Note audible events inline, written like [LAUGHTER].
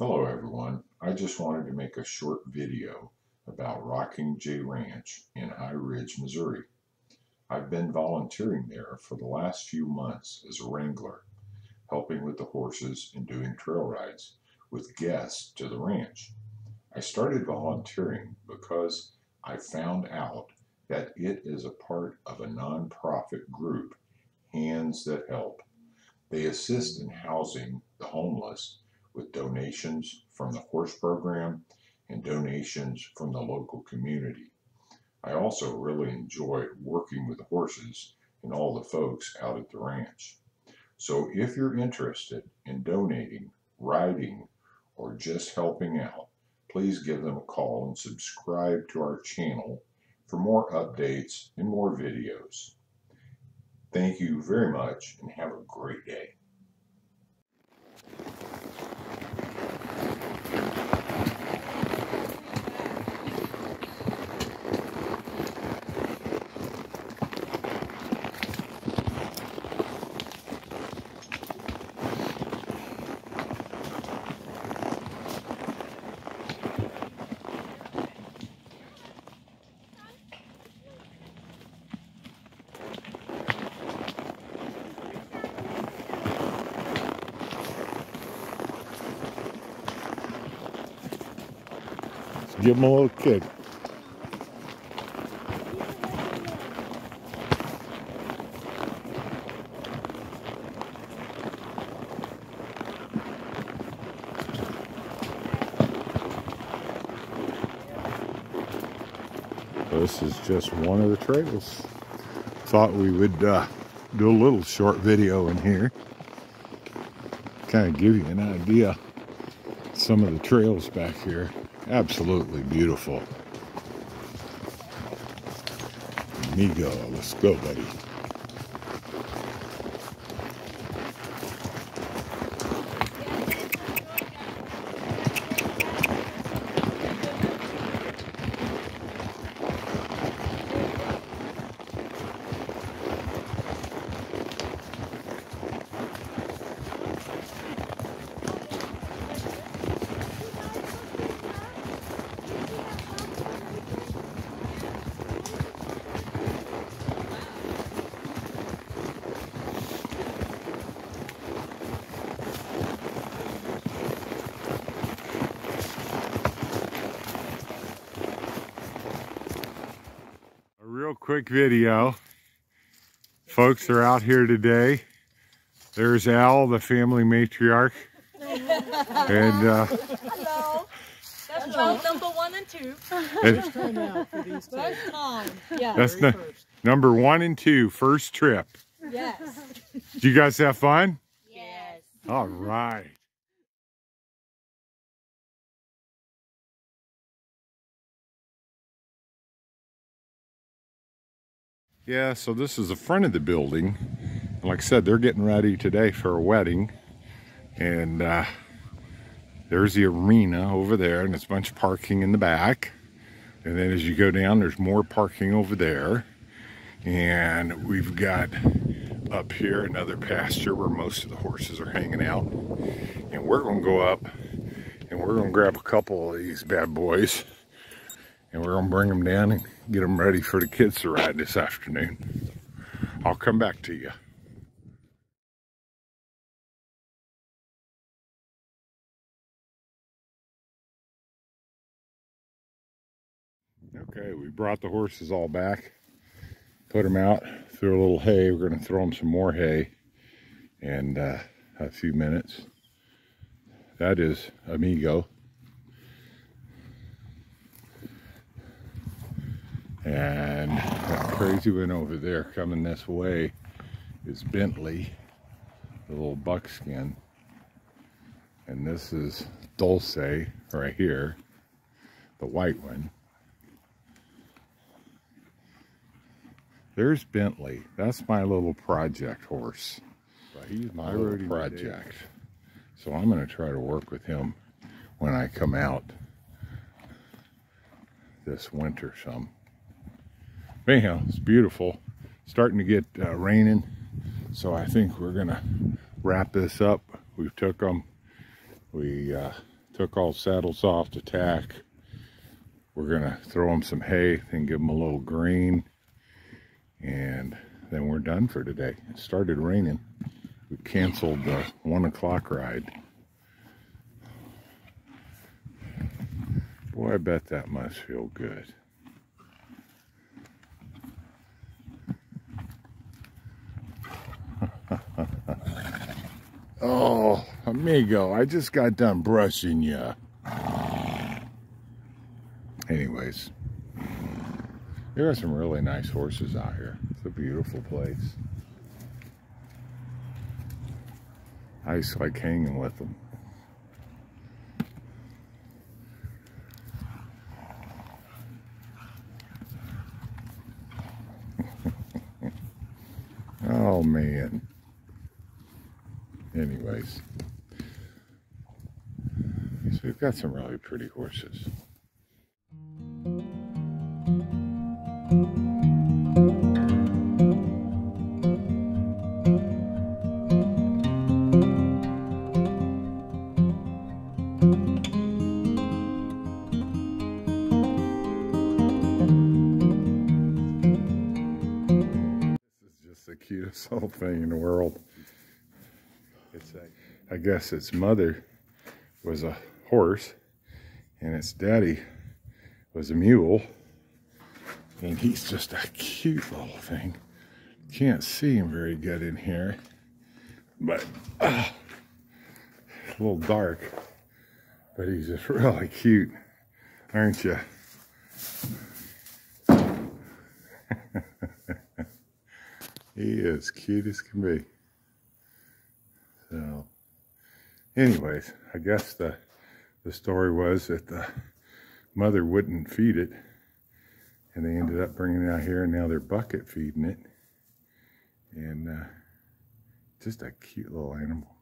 Hello everyone, I just wanted to make a short video about Rocking J Ranch in High Ridge, Missouri. I've been volunteering there for the last few months as a wrangler, helping with the horses and doing trail rides with guests to the ranch. I started volunteering because I found out that it is a part of a nonprofit group, Hands That Help. They assist in housing the homeless with donations from the horse program and donations from the local community. I also really enjoy working with the horses and all the folks out at the ranch. So if you're interested in donating, riding, or just helping out, please give them a call and subscribe to our channel for more updates and more videos. Thank you very much and have a great day. Give them a little kick. This is just one of the trails. Thought we would uh, do a little short video in here. Kind of give you an idea some of the trails back here. Absolutely beautiful. Amigo, let's go, buddy. A real quick video. Folks are out here today. There's Al, the family matriarch. And uh, Hello. That's child number one and two. and First time. Yeah. that's the number one and two, first trip. Yes. Did you guys have fun? Yes. All right. Yeah, so this is the front of the building. Like I said, they're getting ready today for a wedding. And uh, there's the arena over there, and it's a bunch of parking in the back. And then as you go down, there's more parking over there. And we've got up here another pasture where most of the horses are hanging out. And we're going to go up and we're going to grab a couple of these bad boys and we're going to bring them down and get them ready for the kids to ride this afternoon. I'll come back to you. Okay, we brought the horses all back, put them out, threw a little hay. We're going to throw them some more hay in uh, a few minutes. That is Amigo. And that crazy one over there coming this way is Bentley, the little buckskin. And this is Dulce right here, the white one. There's Bentley. That's my little project horse. He's my little project. So I'm going to try to work with him when I come out this winter some. Anyhow, it's beautiful. Starting to get uh, raining. So I think we're to wrap this up. We took them. We uh, took all saddles off to tack. We're to throw them some hay and give them a little green. And then we're done for today. It started raining. We canceled the one o'clock ride. Boy, I bet that must feel good. Oh, amigo, I just got done brushing you. Anyways, there are some really nice horses out here. It's a beautiful place. I just like hanging with them. [LAUGHS] oh man. Anyways. So we've got some really pretty horses. This is Just the cutest [LAUGHS] little thing in the world. It's a, I guess its mother was a horse and its daddy was a mule. And he's just a cute little thing. Can't see him very good in here, but uh, a little dark. But he's just [LAUGHS] really cute, aren't you? [LAUGHS] He is cute as can be. So, anyways, I guess the the story was that the mother wouldn't feed it, and they ended up bringing it out here, and now they're bucket feeding it, and uh, just a cute little animal.